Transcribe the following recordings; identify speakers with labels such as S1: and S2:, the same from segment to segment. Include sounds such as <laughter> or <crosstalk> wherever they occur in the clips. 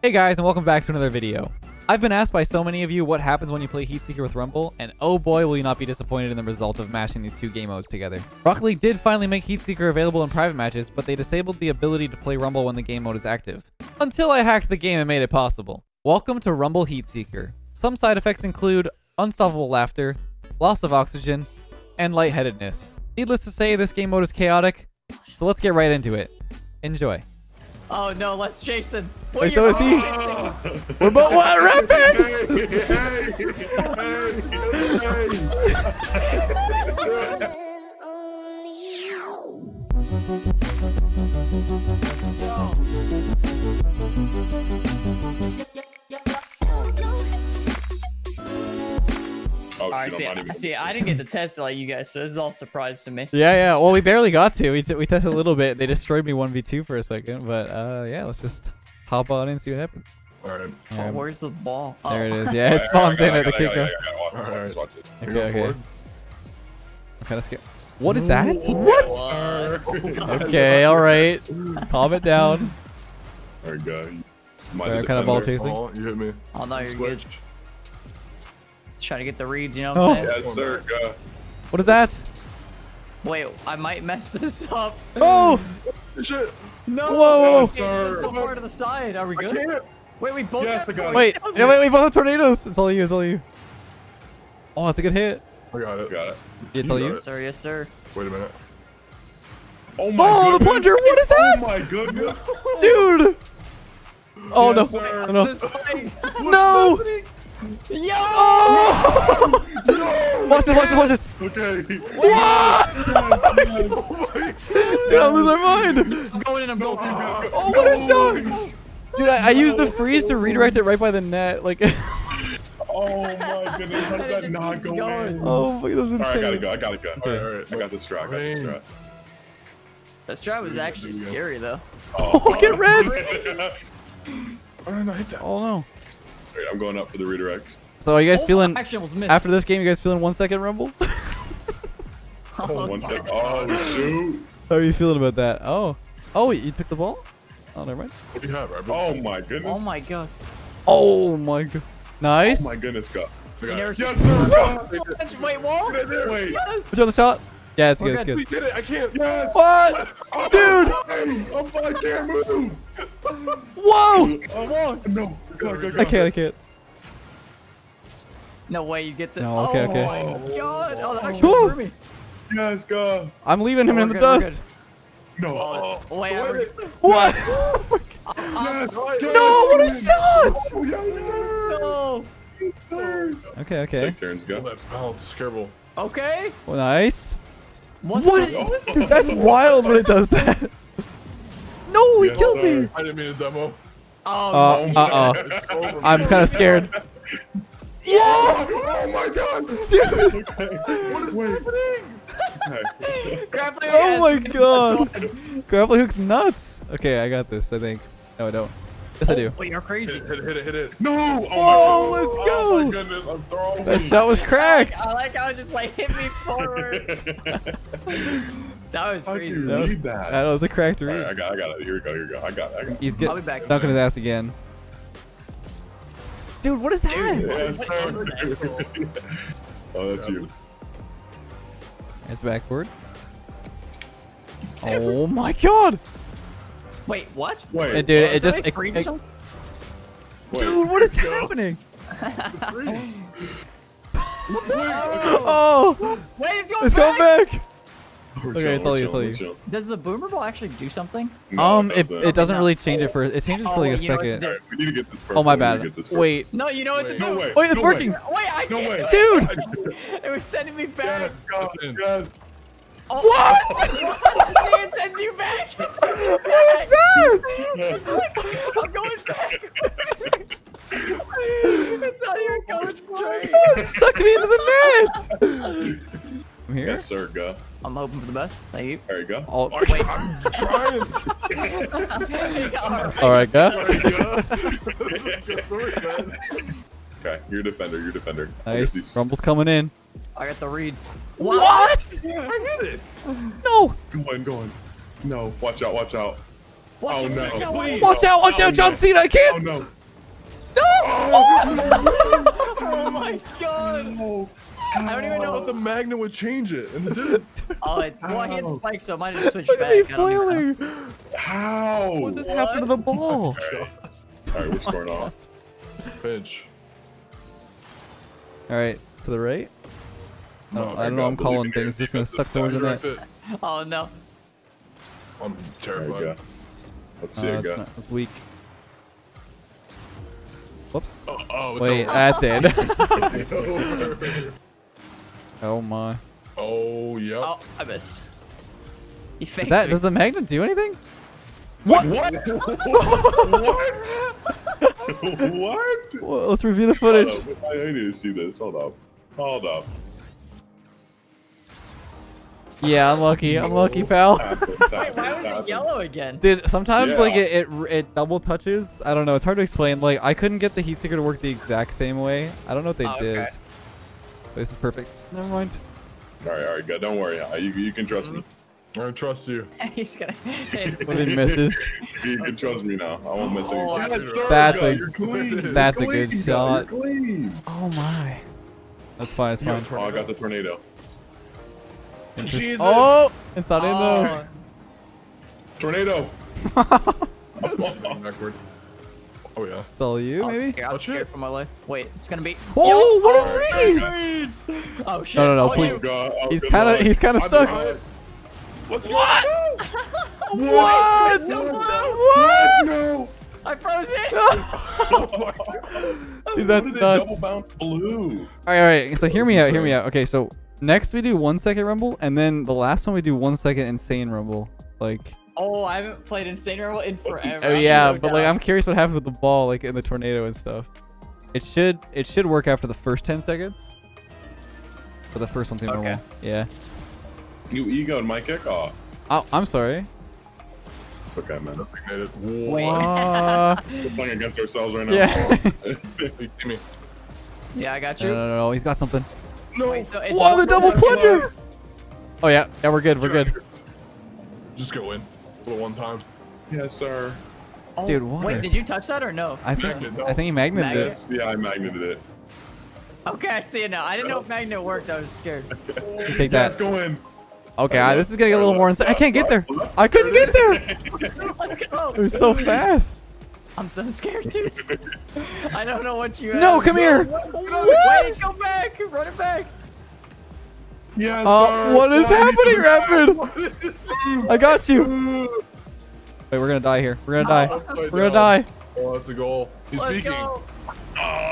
S1: Hey guys, and welcome back to another video. I've been asked by so many of you what happens when you play Heatseeker with Rumble, and oh boy will you not be disappointed in the result of mashing these two game modes together. Rocket League did finally make Heatseeker available in private matches, but they disabled the ability to play Rumble when the game mode is active. Until I hacked the game and made it possible. Welcome to Rumble Heatseeker. Some side effects include unstoppable laughter, loss of oxygen, and lightheadedness. Needless to say, this game mode is chaotic, so let's get right into it. Enjoy.
S2: Oh no, let's Jason.
S1: Wait, so is he? <laughs> What about what? Rapid!
S3: Oh,
S2: All right, see,
S3: I'm not even-
S2: see, I didn't get to test it like you guys, so this is all a surprise to me.
S1: Yeah, yeah. Well, we barely got to. We, t- we tested a little bit. They destroyed me 1v2 for a second. But uh, yeah, let's just hop on and see what happens.
S3: Alright.
S2: Oh,
S1: Um,
S2: where's the ball? Oh.
S1: there it is. Yeah, <laughs> it spawns in at the kickoff.
S3: Alright, watch it.
S1: Okay,
S3: Go
S1: okay.
S3: forward.
S1: I'm kind of scared. What is that?
S3: What?
S2: What? <laughs>
S1: Okay, all right. Calm it down.
S3: Alright, go.
S1: Sorry, I'm kind of ball
S3: chasing.
S1: chasing.
S4: Oh, you hit me.
S2: Oh no, you're good.
S4: Switch.
S2: Trying to get the reads, you know what
S1: Oh.
S2: I'm saying?
S3: Yes, sir. Go.
S1: What is that?
S2: Wait, I might mess this up.
S1: Oh!
S4: Shit.
S2: No!
S1: Whoa, whoa, whoa.
S2: So far to the side. Are we
S4: I
S2: good?
S4: can't.
S2: Wait, we both
S4: Yes,
S2: got
S4: I got it.
S1: Wait, yeah, wait, we both have tornadoes. It's all you. It's all you. Oh, that's a good hit.
S4: I got it.
S3: Got it.
S1: Yeah, it's all
S4: You
S1: you.
S2: Yes, sir. Yes, sir.
S4: Wait a minute.
S3: Oh my
S1: Oh, the plunger! What is that?
S3: Oh my goodness. <laughs>
S1: Dude! Oh
S3: Yes,
S1: no!
S3: sir.
S1: No! No!
S2: The oh! spike.
S1: No. Oh! Watch this! Watch this! Watch this!
S4: Okay.
S1: What? oh my Dude, I lose my mind.
S2: I'm going in. I'm going in.
S1: Oh, what a shot! Dude, I, I used the freeze to redirect it right by the net. Like, <laughs>
S3: Oh my goodness. How
S2: And it
S3: did that
S2: just
S3: not
S2: keeps
S3: go
S2: going.
S3: in?
S1: oh my, that was insane.
S3: Alright, I gotta
S1: insane.
S3: go. I gotta go.
S4: Alright, alright.
S3: I got this strat. I got this strat.
S2: That strat was actually
S4: There we
S2: scary though.
S1: Oh, <laughs> get red! <laughs>
S4: Oh, no, hit that.
S1: Oh no.
S3: Alright, I'm going up for the redirects.
S1: So, are you guys
S2: Oh,
S1: feeling
S2: Action was missed.
S1: after this game? You guys feeling one second rumble? <laughs>
S2: Oh,
S3: One sec. Oh shoot.
S1: How are you feeling about that? Oh, oh, you took the ball? Oh, never mind.
S4: What do you have, Robert?
S3: Oh my goodness.
S2: oh my god.
S1: Oh my god. Nice.
S3: Oh my goodness, God!
S4: I
S2: You never
S4: it.
S2: seen
S4: Yes, sir.
S2: Wait, wall?
S3: Wait.
S2: Yes.
S1: Did you on the shot? Yeah, it's good.
S2: We're
S1: It's
S2: good.
S4: We
S1: good.
S4: did it. I can't.
S3: Yes.
S1: What? Oh, Dude!
S3: Hey, I'm I can't move.
S1: Whoa!
S3: Oh no. Go, go, go.
S1: I can't. I can't.
S2: No way you get the.
S1: No, okay,
S2: oh
S1: okay.
S2: my god. Oh, that actually
S1: Whew.
S2: threw me.
S3: Yes, go.
S1: I'm leaving him
S2: We're
S1: in the
S2: good,
S1: dust.
S3: No.
S2: Oh,
S3: Oh,
S2: wait, I
S4: Wait.
S2: already-
S1: What?
S3: yes. <laughs>
S1: no! What a shot!
S3: Oh, yes, sir.
S2: No.
S3: Yes, sir.
S1: Okay. Okay.
S3: Take turns,
S4: Oh,
S3: go.
S4: that's bounce.
S2: Okay.
S1: Well, nice.
S2: What?
S1: What?
S2: the-
S1: Dude, that's wild when it does that. <laughs> No, he
S3: Yes,
S1: killed
S3: sir.
S1: me.
S4: I didn't mean to demo.
S2: Oh,
S1: Uh,
S2: no.
S1: uh oh. I'm kind of scared. <laughs> Yeah!
S3: Oh my god.
S1: Dude.
S3: Okay. What is <laughs> Wait. <laughs> Okay.
S2: Grappling
S1: Oh my god. Grappling hook's nuts. Okay, I got this, I think. No, I don't. Yes, I do.
S2: Wait, you're crazy.
S4: Hit it, hit it, hit it.
S3: No. Oh
S1: Whoa,
S3: my oh,
S1: let's
S4: oh,
S1: go!
S4: Oh my goodness, I'm throwing.
S1: That shot was cracked.
S2: I like how it just like hit me forward. <laughs> that was crazy.
S3: you
S1: That was,
S3: read that?
S1: that was a cracked
S3: All right, I
S1: read.
S3: got, I got it. Here we go. Here we go. I got, it, I got. it.
S1: He's
S2: I'll be
S1: getting
S2: back.
S1: dunking his ass again. Dude, what is that?
S3: Yes,
S2: What
S3: sir.
S2: that? <laughs>
S3: Oh, that's you.
S1: It's backward. Oh my god.
S2: Wait, what?
S3: Wait.
S1: It, dude,
S2: Is
S1: it just.
S2: like
S1: It, it- dude, what is happening? <laughs>
S2: Oh.
S1: Oh,
S2: Wait, it's going
S1: it's going
S2: back.
S1: Back.
S3: We're
S1: Okay,
S3: chilling,
S1: it's all
S3: we're
S1: you, it's all you.
S2: Does the boomer ball actually do something?
S3: No,
S1: Um, it,
S3: doesn't.
S1: it doesn't
S2: no.
S1: really change it for. It changes for like a
S2: Oh,
S1: second.
S2: you know what to
S3: All
S2: do.
S3: right, we need to get this.
S1: Oh my
S3: first. We need to
S1: bad.
S3: get this first.
S1: Wait.
S2: No, you know what to do.
S3: No way.
S1: Wait, it's
S3: no way.
S1: working.
S2: Wait, I
S3: No way.
S1: Dude.
S2: It was sending me back.
S3: Yes, God, yes.
S2: Oh,
S1: What? <laughs>
S2: it sends you back. It sends you
S1: What is that?
S2: I'm going back. it's not even going straight.
S1: It sucked me into the net. <laughs> I'm here.
S3: Yes, sir. Go.
S2: I'm hoping for the best. Thank you.
S3: There you go.
S1: Oh,
S2: Wait.
S4: I'm trying. <laughs> <laughs>
S2: All right.
S1: all right, go.
S3: Okay, you're a defender. You're a defender.
S1: Nice. Rumble's coming in.
S2: I got the reads.
S1: What?
S4: I hit it.
S1: No.
S3: Go on, go on. No, watch out, watch out.
S2: Watch
S3: Oh,
S2: out,
S3: no.
S2: watch out, watch
S3: Please.
S2: out.
S1: Watch out! Watch
S3: Oh,
S1: out, John
S3: no.
S1: Cena! I
S3: Oh
S1: can't.
S3: Oh, no.
S2: Oh, <laughs> oh my god. I don't even
S4: know if the
S2: know.
S4: magnet would change it, and it didn't. <laughs>
S2: Oh, it, well, he had spikes, so I might have switched
S1: Look
S2: back.
S1: at me
S2: I don't even know.
S1: flailing.
S3: How?
S1: What just happened to the ball? <laughs>
S3: Okay. All right, we're scoring off.
S4: Pinch.
S1: All right, to the right.
S4: No,
S1: Oh, I don't know. I'm calling things. Just gonna suck towards in net.
S4: Direct it.
S2: Oh no.
S4: I'm
S3: There you
S4: terrified.
S3: Let's
S1: Uh,
S3: see it
S1: that's,
S3: go.
S1: not, that's weak. Whoops.
S4: Oh, oh, it's
S1: Wait,
S4: over.
S1: that's it. <laughs>
S4: It's over.
S1: oh my.
S4: oh, yep.
S2: Oh, I missed. You faked
S1: Is that
S2: me.
S1: does the magnet do anything? What? <laughs>
S3: What? what? what? <laughs>
S1: Well, let's review the footage.
S3: Hold. I I need to see this. Hold up. Hold up.
S1: Yeah, unlucky. Unlucky, pal. <laughs>
S2: Wait, why was it yellow again?
S1: Dude, sometimes like it, it it double touches. I don't know. It's hard to explain. Like I couldn't get the heat seeker to work the exact same way. I don't know what they
S2: Oh,
S1: did.
S2: okay.
S1: This is perfect. Never mind.
S3: All right, all right, good. Don't worry. Uh, You, you can trust me.
S4: I trust you. <laughs>
S2: He's gonna. <laughs>
S1: What if he misses?
S3: You can trust me now. I won't miss
S2: Oh,
S3: anything.
S1: That's a-
S3: clean.
S1: that's a
S3: You're
S1: good
S3: clean,
S1: shot. Oh my. That's fine. It's fine.
S3: Oh, I got the tornado.
S4: Jesus.
S1: Oh, it's not in
S2: Oh,
S1: there.
S3: Tornado. <laughs>
S4: Backward. Oh, yeah.
S1: It's all you, oh,
S2: I'm
S1: maybe.
S2: scared. I'm
S4: Watch
S2: scared
S4: it.
S2: for my life. Wait, it's gonna be.
S1: Oh, what
S2: Oh,
S1: a
S2: reads! Oh shit!
S1: No, no, no,
S2: Oh,
S1: please.
S3: God. Oh,
S1: He's kind of he's kind of stuck.
S4: behind.
S3: What's
S1: What? What?
S2: still.
S1: What?
S3: No.
S2: I froze it.
S3: Oh my God.
S1: Dude, that's
S3: How did it
S1: nuts.
S3: Double bounce blue.
S1: All right, all right. So hear me out. Hear me out. Okay, so next we do one second rumble, and then the last one we do one second insane rumble. Like,
S2: Oh, I haven't played Insane Rumble in oh, forever.
S1: oh yeah, but like I'm curious what happens with the ball, like in the tornado and stuff. It should it should work after the first ten seconds. For the first one's gonna be
S2: Okay.
S1: normal. Yeah.
S3: You egoed my kickoff.
S1: Oh, I'm sorry.
S3: It's okay, man.
S4: Designated.
S2: Wait. <laughs>
S3: We're playing against ourselves right now.
S1: yeah. <laughs>
S4: See me.
S2: Yeah, I got you.
S1: no, no, no, he's got something.
S3: no.
S2: Wait, so it's
S1: Whoa, the double plunger! Oh yeah, yeah, we're good, we're good.
S4: Just go in. For one time.
S3: Yes, sir.
S2: Oh,
S1: Dude, what
S2: Wait, did you touch that or no?
S1: I think
S4: Magnet, no.
S1: I think he magneted
S2: Magnet?
S1: it.
S3: Yeah, I magneted it.
S2: Okay, I see it now. I didn't know if magnet worked. I was scared.
S1: Take
S3: Let's
S1: that.
S3: go in.
S1: Okay, I- this is gonna get a little more insane. I can't get there. I couldn't get there. <laughs>
S2: Let's go.
S1: It was so fast.
S2: I'm so scared, dude. <laughs> I don't know what you.
S1: No,
S2: have.
S1: come here.
S2: Wait,
S1: What?
S2: go back. Run it back.
S3: Yes,
S1: Uh,
S3: sir.
S1: what is happening,
S3: to-
S1: Rapid? <laughs> I got you. Wait, we're gonna die here. We're gonna die.
S4: Upside
S1: We're gonna die.
S4: Oh, that's a goal. He's
S2: Let's
S4: peeking.
S2: go.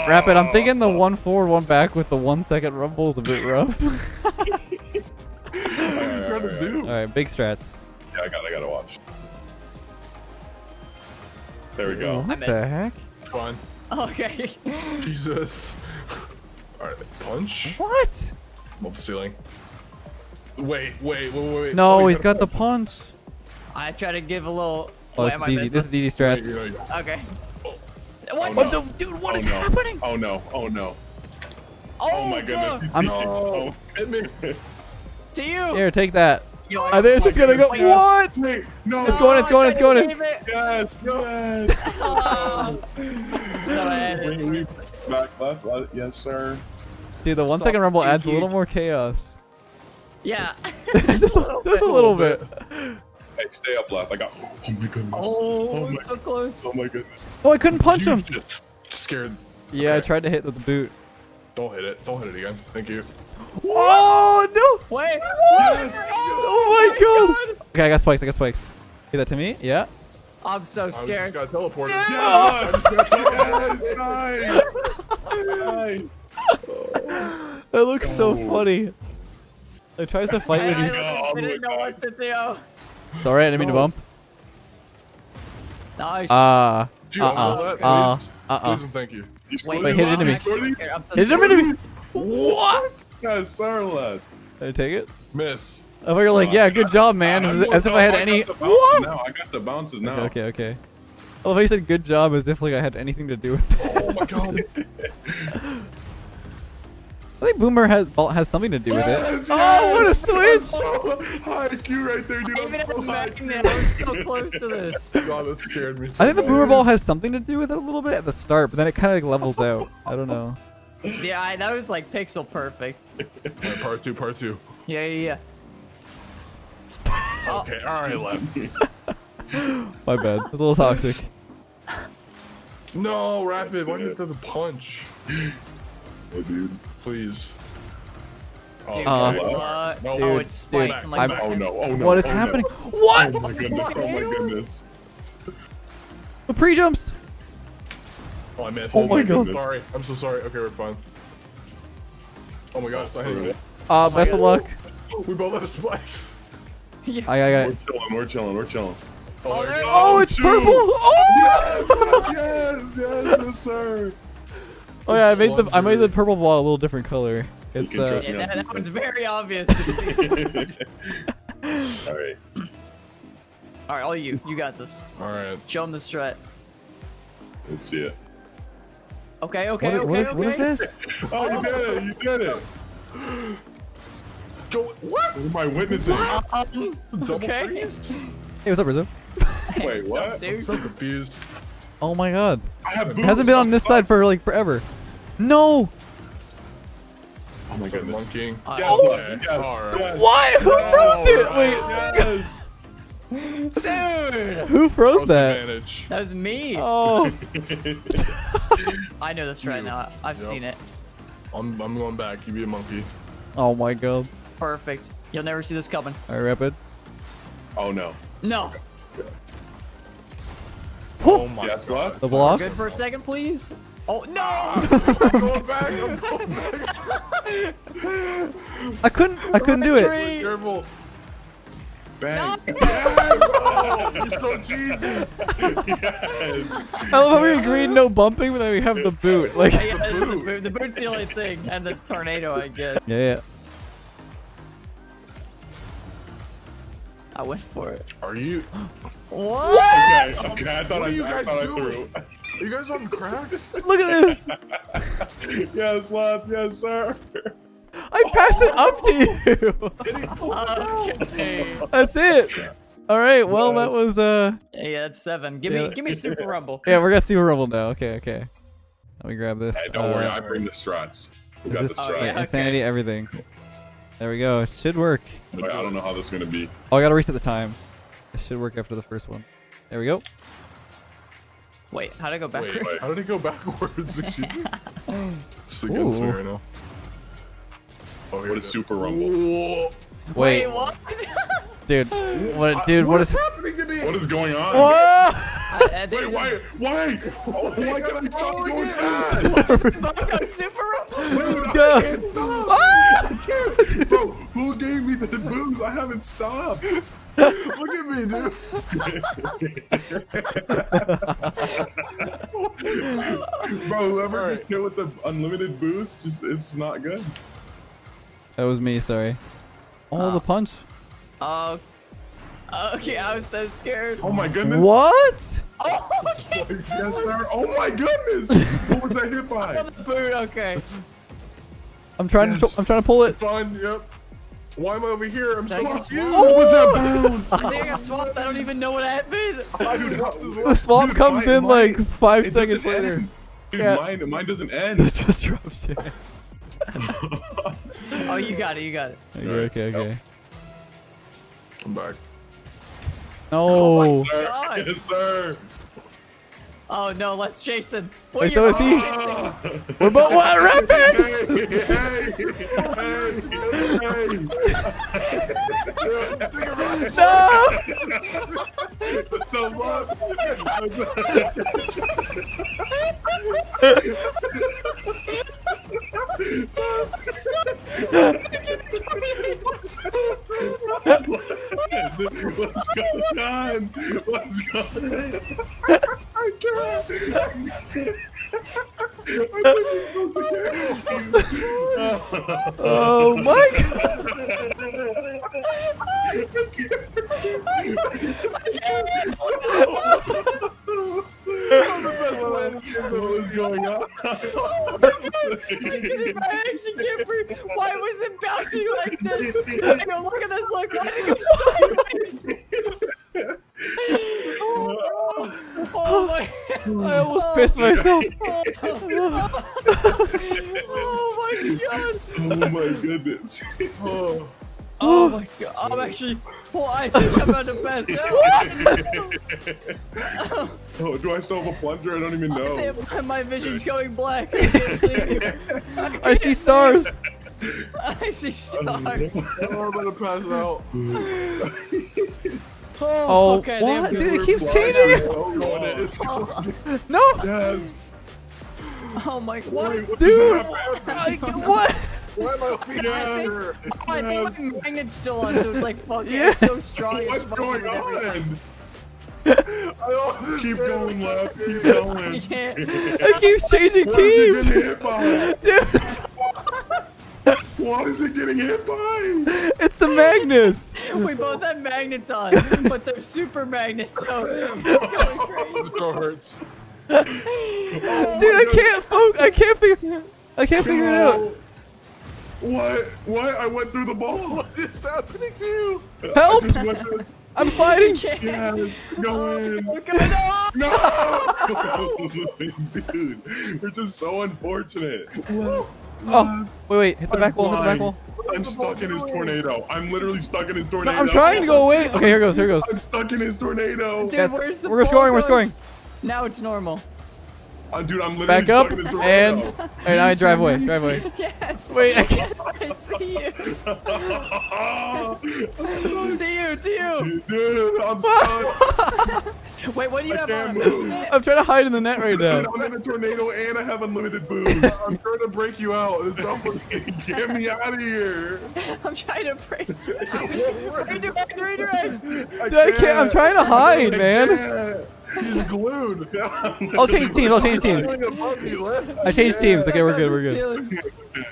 S1: Rapid, I'm thinking the one forward, one back with the one second rumble is a bit rough. <laughs>
S3: Alright, alright,
S4: What to do?
S1: All right, big strats.
S3: Yeah, I got. I gotta watch. There we go.
S1: What
S2: missed.
S1: the heck?
S4: Fine. <laughs>
S2: Okay.
S4: Jesus. Alright, punch.
S1: What?
S4: Off the ceiling. Wait, wait, wait, wait, wait.
S1: No,
S4: Oh,
S1: he's
S4: you
S1: got the
S4: gotta
S1: punch.
S2: I try to give a little.
S1: Oh,
S2: Wait,
S1: this is easy.
S2: missing?
S1: This is easy
S4: punch.
S1: strats.
S4: You know, you-
S2: Okay. What?
S1: What
S2: the?
S1: the dude? What
S3: oh,
S1: is
S3: no.
S1: happening?
S3: Oh no. Oh no.
S2: Oh,
S3: Oh my goodness.
S1: I'm-
S3: Oh.
S4: Hit.
S2: To you.
S1: Here, take that.
S2: Yo,
S1: I think it's just gonna go. What?
S3: Wait. No.
S1: It's going, it's
S2: Oh,
S1: going, it's going.
S2: it.
S3: Yes. Yes.
S2: Oh. Thought I had it.
S3: we, we back left. Uh, yes, sir.
S1: Dude, the one
S2: Sucks,
S1: second rumble
S2: dude,
S1: adds a little more chaos.
S2: Yeah. <laughs> <laughs>
S1: just a, just a little bit.
S3: Hey, stay up left. I got. Oh my goodness.
S2: Oh,
S3: Oh my-
S2: so close.
S3: Oh my goodness.
S1: Oh, I couldn't punch
S4: You
S1: him.
S4: just scared.
S1: Yeah, I tried to hit with the boot.
S4: Don't hit it. Don't hit it again. Thank you.
S1: Oh no!
S2: Wait.
S1: What? Oh, oh my
S2: God.
S1: god! Okay, I got spikes. I got spikes. Get that to me? Yeah.
S2: I'm so scared.
S4: I just got teleported.
S2: Dude!
S3: Yes. <laughs> nice. nice. <gasps>
S1: That looks so
S3: Oh.
S1: funny. It tries to fight with
S2: I
S1: you.
S3: Oh
S2: didn't know what to do.
S1: It's alright, I didn't mean to bump.
S2: Nice.
S1: Uh,
S4: Dude,
S1: uh, uh, uh, uh, uh.
S4: Please and thank you.
S3: You
S2: Wait,
S3: scored
S1: Wait, hit it into me.
S3: You scored it?
S2: Here, I'm so
S1: Is it
S2: scared.
S1: meant to be? What?
S3: Yes, sir, lad.
S1: Did I take it?
S4: Miss.
S1: I thought you were like, yeah, good job, man. As, if I had any.
S3: got the bounces
S1: What?
S3: Now. I got the bounces now.
S1: Okay, okay, okay. I love how you said good job as if like I had anything to do with that.
S4: Oh my god. <laughs> <laughs>
S1: Look think Boomer has Bolt has something to do with it.
S3: Yes,
S1: Oh, what a switch!
S3: Oh, <laughs> high IQ right there, dude.
S2: I even
S3: I'm
S2: had
S3: so high.
S2: magnet. I was so close to this. <laughs>
S4: God, that scared me.
S1: I think the Boomer Ball has something to do with it a little bit at the start, but then it kind of like levels out. I don't know.
S2: Yeah, I, that was like pixel perfect.
S4: Alright, <laughs> part two, part two.
S2: Yeah, yeah, yeah.
S4: Okay, alright, left.
S1: My bad. It was a little toxic.
S4: No, Rapid, why do you have to punch?
S3: Oh, dude.
S4: Please.
S2: Dude,
S1: Uh,
S2: what?
S4: no.
S2: oh,
S1: Dude,
S2: it's spiked.
S1: dude,
S2: I'm like,
S3: Oh no! Oh no!
S1: What is
S3: oh, no.
S1: happening? What?
S3: Oh my goodness! Oh my goodness!
S1: The pre-jumps!
S4: Oh, I missed.
S1: Oh my god.
S4: Sorry, I'm so sorry. Okay, we're fine. Oh my god, it's not hitting me.
S1: Uh, best of luck.
S4: We both have spikes.
S2: yeah.
S1: I, I got
S3: We're chilling. We're chilling. We're chilling.
S2: Oh,
S4: there
S2: there-
S4: it goes.
S1: Oh, it's
S3: shoot.
S1: purple! Oh!
S3: yes, yes, yes, sir.
S1: Oh yeah, I made the I made the purple ball a little different color. It's
S3: can
S1: uh,
S3: trust
S2: Yeah, that, that one's very obvious. to see. <laughs> <laughs>
S3: All right.
S2: All right, all you. You got this.
S4: Alright.
S2: Show him the strat.
S3: Let's see it.
S2: Okay, okay,
S1: what,
S2: okay,
S1: what is
S2: okay.
S1: what is this? <laughs>
S3: Oh, you did it! You did it!
S4: Go. What?
S3: Who am I witnessing?
S2: Um, okay.
S4: freeze?
S1: Hey, what's up, Rizzo?
S3: Wait,
S2: What's up,
S3: what?
S2: dude?
S4: So confused.
S1: Oh my god.
S3: I have
S1: It
S3: boots.
S1: hasn't been on this side for like forever. No!
S3: Oh my goodness.
S4: Monkeying.
S2: Uh,
S3: Yes,
S1: Oh!
S3: yes, yes, yes.
S1: What? Who froze it? Wait,
S3: Yes. <laughs>
S2: Dude,
S1: who froze
S4: Cross
S1: that?
S4: advantage.
S2: that was me.
S1: Oh, <laughs>
S2: I know this right now. I've
S4: Yep.
S2: seen it.
S4: I'm, I'm going back. You be a monkey.
S1: oh my god.
S2: Perfect. You'll never see this coming.
S1: Alright, rapid.
S3: Oh no.
S2: No.
S4: Oh my
S3: Yes,
S4: god.
S3: what?
S1: The blocks?
S2: Good for a second, please. Oh no!
S4: I'm going back. I'm going back.
S1: I couldn't I couldn't do it.
S2: Tree.
S4: Careful.
S3: Bang. <laughs>
S4: Oh, you're so cheesy.
S3: yes.
S1: I love how we agreed no bumping, but then we have the boot. Like
S2: Yeah, yeah, it's the, boot. the boot's the only thing, and the tornado, I guess.
S1: Yeah, yeah.
S2: I went for it.
S4: Are you?
S2: What?
S3: Okay, okay. I thought I,
S4: you
S3: I
S4: guys
S3: thought I threw.
S4: Are you guys on crack? <laughs>
S1: Look at this. <laughs>
S3: yes, left. Yes, sir.
S1: I passed it up to you. <laughs>
S2: Okay.
S1: That's it. All right. Well, that was uh.
S2: Yeah, that's seven. Give
S1: Yeah.
S2: me, give me Super Rumble.
S1: Yeah, we're gonna see Rumble now. Okay, okay. Let me grab this.
S3: Hey, don't worry.
S1: Uh,
S3: I bring the strats. We
S1: Is
S3: got the
S1: this
S2: Oh,
S3: strats.
S2: yeah.
S1: yeah,
S2: okay.
S1: insanity? Everything. There we go. It should work.
S3: Wait, I don't know how this is gonna be.
S1: Oh, I gotta reset the time. It should work after the first one. There we go.
S2: Wait, how'd I go
S4: Wait,
S2: backwards?
S4: how did it go backwards? <laughs> Excuse me. It's against me right now. Oh, here
S3: What
S4: it
S3: is Super Rumble?
S4: Whoa.
S1: Wait,
S2: what? <laughs>
S1: dude. What, dude? what is?
S4: happening to me?
S3: What is going on?
S1: Whoa!
S2: I, I
S3: Wait, why? Why? Oh my god,
S4: I'm
S3: it's
S4: falling
S3: going
S4: again.
S3: fast.
S2: I got Super Rumble.
S1: Ah! <laughs>
S3: Bro, who gave me the boost? I haven't stopped. <laughs>
S4: Look at me, dude. <laughs>
S3: Bro, whoever
S4: Alright.
S3: gets hit with the unlimited boost, just it's not good.
S1: That was me. Sorry. Oh, ah. the punch.
S2: Oh. Okay, I was so scared.
S3: Oh my goodness.
S1: What?
S2: Oh, okay.
S3: Yes, sir. Oh my goodness. what was I hit by?
S2: On the boot, okay.
S1: I'm trying
S3: Yes.
S1: to. I'm trying to pull it.
S4: Fine, yep. Why am I over here? I'm so
S2: Dang it.
S4: confused.
S1: Oh!
S3: What was that <laughs> bounce?
S2: I think I got swapped. I don't even know what happened.
S4: I just swapped as
S1: The
S4: well.
S1: swap
S3: Dude,
S1: comes
S3: mine-
S1: in
S3: mine-
S1: like five seconds later.
S3: end. Dude,
S1: Yeah.
S3: mine, mine doesn't <laughs>
S1: It
S3: end.
S1: just drops shit. <laughs>
S2: Oh, you got it. You got it.
S1: Okay, okay, okay.
S4: I'm back.
S1: No.
S3: Oh sir.
S2: God.
S3: Yes, sir.
S2: Oh no, let's Jason. What
S1: Wait,
S2: are
S1: so
S2: you-
S1: is he? <laughs> We're both what? Rapid.
S3: Hey, hey, hey, hey.
S1: No.
S3: So <laughs> what? <laughs> What's going on? What's going on? I can't.
S1: Oh my god.
S3: What was going on?
S2: I actually can't breathe. Why was it bouncing like this? I go, look at this, look. Why did it sideways? oh, oh my.
S1: I almost pissed myself. <laughs>
S2: oh my god.
S3: Oh my goodness.
S4: Oh.
S2: Oh, my god. I'm actually. Well, I think I'm about to pass out. <laughs>
S3: So, do I still have a plunger? I don't even know.
S2: My vision's going black. I can't see.
S1: I see stars. <laughs>
S2: I see stars.
S4: oh, I'm gonna pass out. <laughs>
S2: Oh,
S1: Oh,
S2: okay.
S1: what?
S2: They
S1: Dude, it keeps changing.
S3: Oh,
S1: No,
S3: Yes.
S2: oh my god.
S3: Wait, what
S1: dude.
S3: just
S1: what?
S4: Why am I feet
S2: I think,
S4: here?
S2: oh, I think my magnet's still on, so it's like fucking <laughs>
S1: Yeah.
S2: it's so strong.
S3: What's
S2: fucking <laughs>
S3: going
S2: with everything.
S3: on?
S4: I don't
S3: Keep going left. Keep
S2: I
S3: going.
S2: can't. <laughs>
S1: It keeps changing
S3: What is it
S1: teams.
S3: getting hit by?
S1: Dude,
S3: What is it getting hit by?
S1: it's the magnets.
S2: We both have magnets on, but they're super magnets, so it's going crazy.
S4: This girl hurts.
S1: Dude, I oh can't focus. I can't figure. I can't figure it out.
S3: What? What? I went through the ball. <laughs>
S4: What is happening to you?
S1: Help!
S3: I just went through- <laughs>
S1: I'm sliding. <laughs>
S3: Yes, go oh, in.
S2: Oh, God, no!
S3: No! Dude, we're just so unfortunate.
S1: Oh, wait, wait. Hit the back
S3: I'm
S1: wall. Hit the back wall.
S3: I'm stuck in his tornado. I'm literally stuck in his
S1: No,
S3: tornado.
S1: I'm trying to go away. Okay, here goes. Here goes.
S3: I'm stuck in his tornado.
S2: Dude,
S1: Yes,
S2: where's the
S1: we're
S2: ball
S1: scoring. We're scoring.
S2: Now it's normal.
S3: Uh, dude, I'm literally
S1: Back up
S3: stuck in his
S1: and and I drive away. Drive away. <laughs>
S2: Yes.
S1: Wait, I
S2: yes, I see you. <laughs> to you, to you.
S3: Dude, I'm <laughs> stuck.
S2: Wait, what do you
S3: I
S2: have on?
S3: move.
S1: I'm trying to hide in the net right now.
S3: I'm in a tornado and I have unlimited boost.
S4: I'm trying to break you out. It's almost
S3: Get me out of here.
S2: I'm trying to break. redirect, redirect.
S1: Dude, I can't. I'm trying to hide,
S3: I
S1: man.
S3: Can't.
S4: He's glued. <laughs>
S1: I'll oh, change teams. I'll change teams.
S4: Going above you, left.
S1: I changed teams. Okay, we're good. We're good.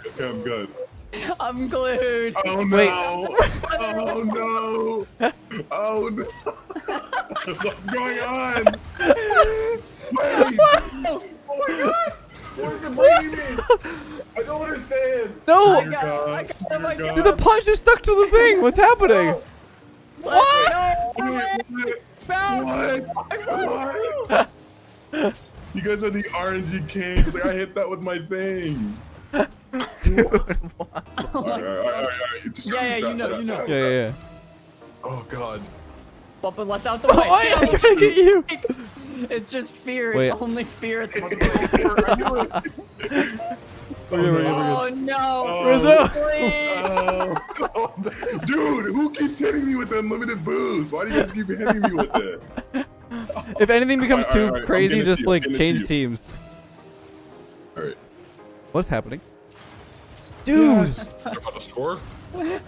S3: Okay, I'm good.
S2: I'm glued.
S3: Oh no!
S1: Wait.
S3: Oh no! Oh no! What's going on? Wait!
S4: What is it bleeding me? I don't understand.
S1: No,
S2: I
S3: Dear
S2: got, I
S3: God.
S2: got, oh my God.
S1: dude, the punch is stuck to the thing. What's happening? What?
S2: No,
S3: What?
S2: Bounce.
S3: What? What? <laughs> You guys are the RNG kings. Like I hit that with my thing.
S1: Dude, <laughs> what?
S2: Oh
S3: All right, all
S2: my
S3: right, all right,
S2: God.
S3: right. Just
S2: Yeah, yeah, you know, you know.
S1: Yeah, yeah, yeah.
S4: Oh god.
S2: Bump and let out the <laughs> way.
S1: Oh, yeah, I'm trying to get you.
S2: It's just fear.
S1: Wait.
S2: It's only fear at this point.
S4: I knew.
S1: We're good. We're good.
S2: Oh no.
S1: good. Rizzo.
S2: Please.
S3: Oh. Dude, who keeps hitting me with the unlimited boost? Why do you guys keep hitting me with it? <laughs>
S1: If anything becomes
S3: Alright, alright,
S1: too
S3: alright, I'm
S1: crazy,
S3: gonna
S1: just like change teams.
S3: Alright.
S1: What's happening? Dude.
S4: You're about to score? <laughs>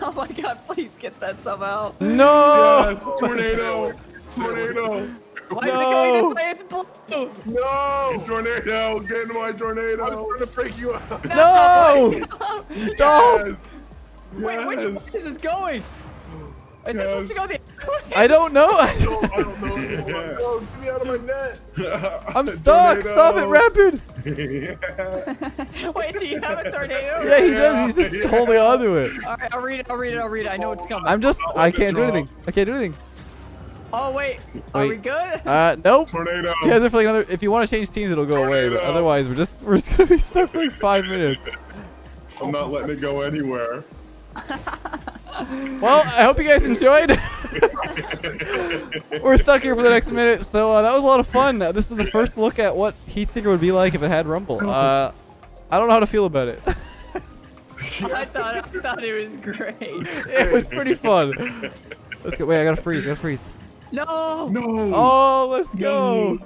S2: Oh my god, please get that somehow.
S1: No.
S3: Yes, tornado! <laughs> Tornado!
S2: Why
S1: No.
S2: is it going this way? It's blue.
S4: No!
S3: Tornado! Get in my tornado!
S4: I was
S3: tornado!
S4: trying to break you out.
S1: No. <laughs> <laughs> No!
S3: Yes!
S2: Wait, which way is this going? Is it supposed to go the other way?
S1: I don't know.
S4: I don't know. <laughs>
S3: Yeah.
S4: No, get me out of my net.
S1: I'm stuck. Stop it, rapid.
S3: Rapid!
S2: Wait, do you have a tornado?
S1: Yeah, he does. He's just
S3: Yeah.
S1: holding on to it.
S2: Alright, I'll read it, I'll read it, I'll read it. I know it's coming.
S1: I'm just. I can't do anything. I can't do anything.
S2: Oh, wait. Are
S1: Wait.
S2: we good?
S1: Uh, nope.
S3: Tornado!
S1: You guys are for like another. If you want to change teams, it'll go away. But otherwise, we're just <laughs> we're just gonna be stuck for like five minutes. <laughs>
S3: I'm not letting it go anywhere. <laughs>
S1: Well, I hope you guys enjoyed. we're stuck here for the next minute, so uh, that was a lot of fun. Uh, this is the first look at what Heatseeker would be like if it had Rumble. Uh, I don't know how to feel about it.
S2: I thought I thought it was great.
S1: it was pretty fun. Let's go. Wait, I gotta freeze. I gotta freeze.
S2: No!
S3: No!
S1: Oh, let's go.